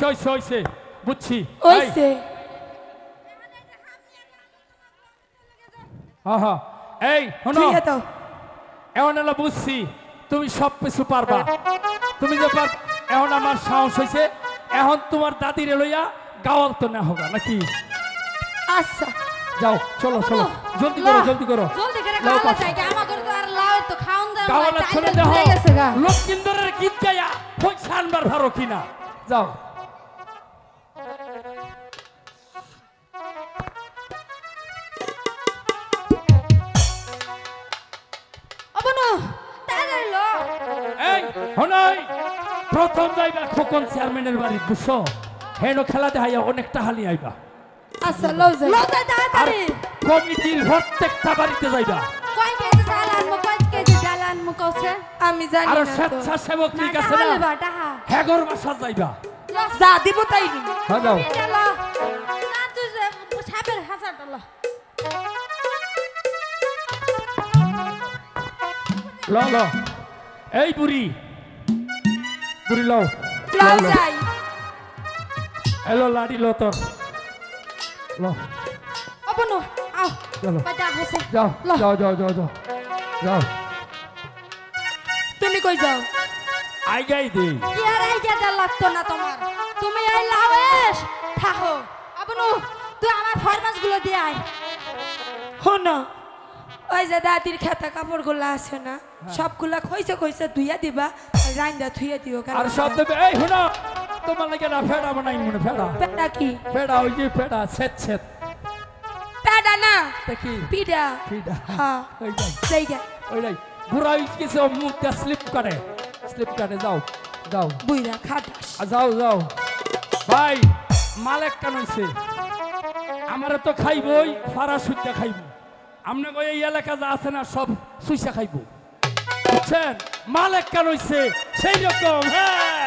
হইছে বুঝছি। এই, ওইছে হ্যাঁ হ্যাঁ। এই শোনো। ঠিক আছে। এখন এলা বুঝছি তুমি সব কিছু পারবা। তুমি যে পার এখন আমার সাহস হয়েছে এখন তোমার দাদির লইয়া গাওয়াল তো না হোগা নাকি? আচ্ছা। যাও চলো চলো। জলদি করো জলদি করো। জলদি করে লাও খাওয়া পাস। যায় কি আমাদের তো আর লাউ হনই প্রথম যাইবা খোকন চেয়ারম্যানের বাড়ি বুঝছ? হেন খেলা দেখাইয়া অনেকটা হালি আইবা। আচ্ছা লও যাই। লো যাই আর তাড়াতাড়ি কমিটির প্রত্যেকটা বাড়িতে যাইবা। কয় কেজি চাল আনব কয় কেজি ডাল আনব কওছে? আমি জানি আর না তো। স্বেচ্ছাসেবক না ঠিক আছে না? হেগর বাসা যাইবা। যা দিব তাই নি হ্যাঁ যাও। পিঠে লো না তুই সাপের হাসাটা লো ল ল এই বুড়ি বুড়ি লও। লও। যাই। এলো লাড়ি ল তোর ল। অবনু আও চলো। বাজা হইছে যাও। যাও যাও যাও যাও। যাও। তুমি কই যাও? আই গাই দে। কি আর আইডিয়া দেওয়া লাগতো না তোমার। তুমি এই লাওয়েশ। থাকো অবনু তুই আমার ফরমাসগুলো দিয়ে আয়। হন ওই যে দাদির খেতা কাপড়গুলা আছে না সবগুলা খইছে খইছে ধুইয়া দিবা রাইন্দা ধুইয়া দিও আর সব দেবে এই হুনা তোমার লাগে না ফেড়া বানাই মনে ফেড়া। পেটা কি? ফেড়া ওই যে ফেড়া ছেদ ছেদ পেটা না দেখি পিডা ফিডা। হ্যাঁ ওই যাই। ওই যাই। হয়ে গেছে ও মুখটা স্লিপ করে স্লিপ করে যাও যাও। বুইরা খাটাস। যাও যাও। ভাই মালেক কেন হইছে আমারে তো খাইবই ফারা সুইটা খাইব। আমনে ওই এলাকা যা আছে না, সব সুইসা খাইব। বুঝছেন? মালেক কেন হইছে? সেই রকম হ্যাঁ।